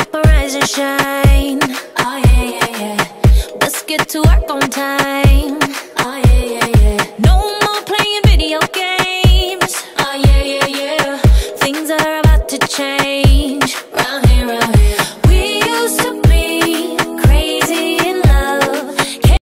up and rise and shine. Oh yeah, yeah, yeah. Let's get to work on time. Oh yeah, yeah, yeah. No more playing video games. Oh yeah, yeah, yeah. Things are about to change.